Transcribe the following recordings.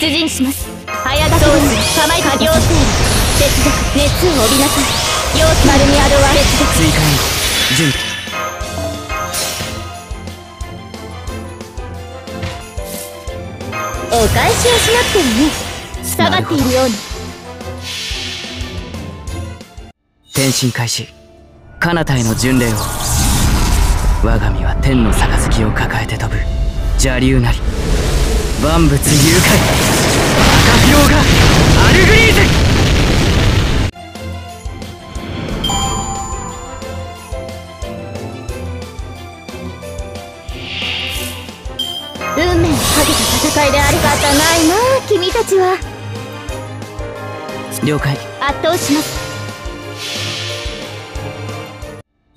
出陣します。早がき構えた両手接続熱を帯びなさい両手丸みアドワ接続追加援護準お返しをしなくてもね下がっているように転身開始。彼方への巡礼を。我が身は天の杯を抱えて飛ぶ。邪竜なり。万物誘拐赤広がアルグリーズ運命をかけた戦いであり方ないな君たちは了解圧倒します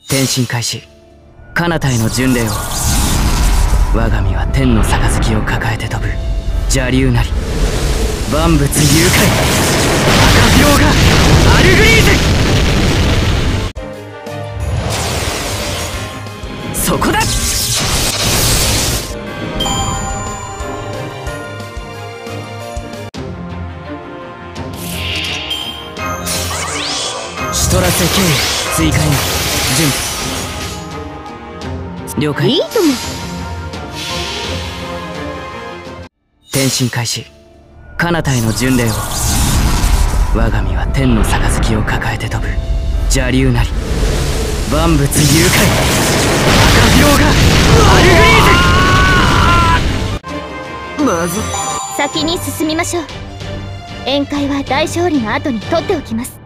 転身開始彼方への巡礼を我が身は天の杯を抱えて飛ぶ。邪竜なり。万物誘拐。赤広が。アルグリーズそこだ。シトラセ経由追加に。準備。了解。いいとも。転身開始。彼方への巡礼を。我が身は天の杯を抱えて飛ぶ。邪竜なり。万物誘拐。赤広が。アルフリーズ。まず。先に進みましょう。宴会は大勝利の後に取っておきます。